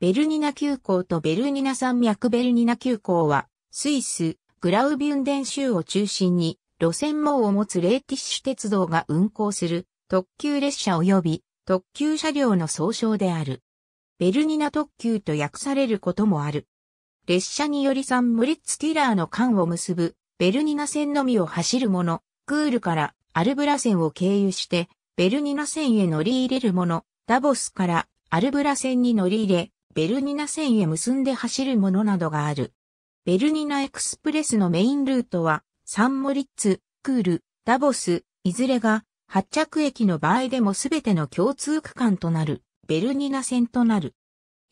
ベルニナ急行とベルニナ山脈ベルニナ急行は、スイス、グラウビュンデン州を中心に、路線網を持つレーティッシュ鉄道が運行する特急列車及び特急車両の総称である。ベルニナ特急と訳されることもある。列車によりサン・モリッツ・ティラーの間を結ぶベルニナ線のみを走るもの、クールからアルブラ線を経由してベルニナ線へ乗り入れるもの、ダボスからアルブラ線に乗り入れ、ベルニナ線へ結んで走るものなどがある。ベルニナエクスプレスのメインルートは、サンモリッツ、クール、ダボス、いずれが発着駅の場合でもすべての共通区間となる、ベルニナ線となる。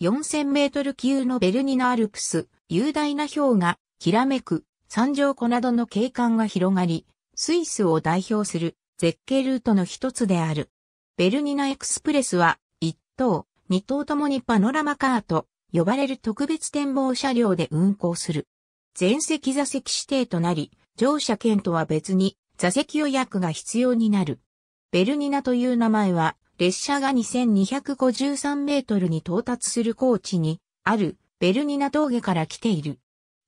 4000メートル級のベルニナアルプス、雄大な氷が、きらめく、山上湖などの景観が広がり、スイスを代表する絶景ルートの一つである。ベルニナエクスプレスは、一等、二頭ともにパノラマカーと呼ばれる特別展望車両で運行する。全席座席指定となり、乗車券とは別に座席予約が必要になる。ベルニナという名前は、列車が2253メートルに到達する高地にあるベルニナ峠から来ている。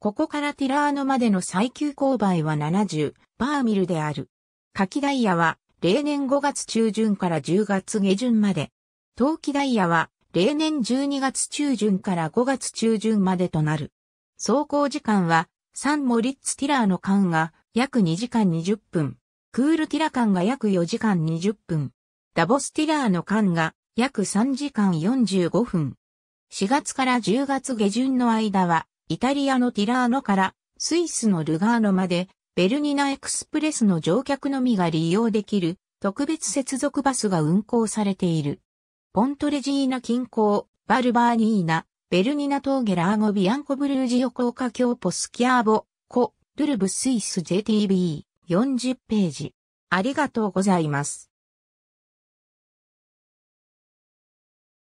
ここからティラーノまでの最急勾配は70パーミルである。夏季ダイヤは例年5月中旬から10月下旬まで。冬季ダイヤは例年12月中旬から5月中旬までとなる。走行時間はサンモリッツティラーノ間が約2時間20分。クールティラーノ間が約4時間20分。ダボスティラーノ間が約3時間45分。4月から10月下旬の間はイタリアのティラーノからスイスのルガーノまでベルニナエクスプレスの乗客のみが利用できる特別接続バスが運行されている。ポントレジーナ近郊、バルバーニーナ、ベルニナ峠ラーゴビアンコブルージオコーカキョーポスキャーボ、コ、ルルブスイス JTB、40ページ。ありがとうございます。